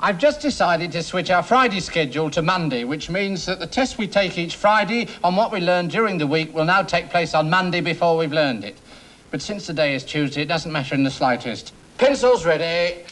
I've just decided to switch our Friday schedule to Monday, which means that the test we take each Friday on what we learned during the week will now take place on Monday before we've learned it. But since the day is Tuesday, it doesn't matter in the slightest. Pencils ready.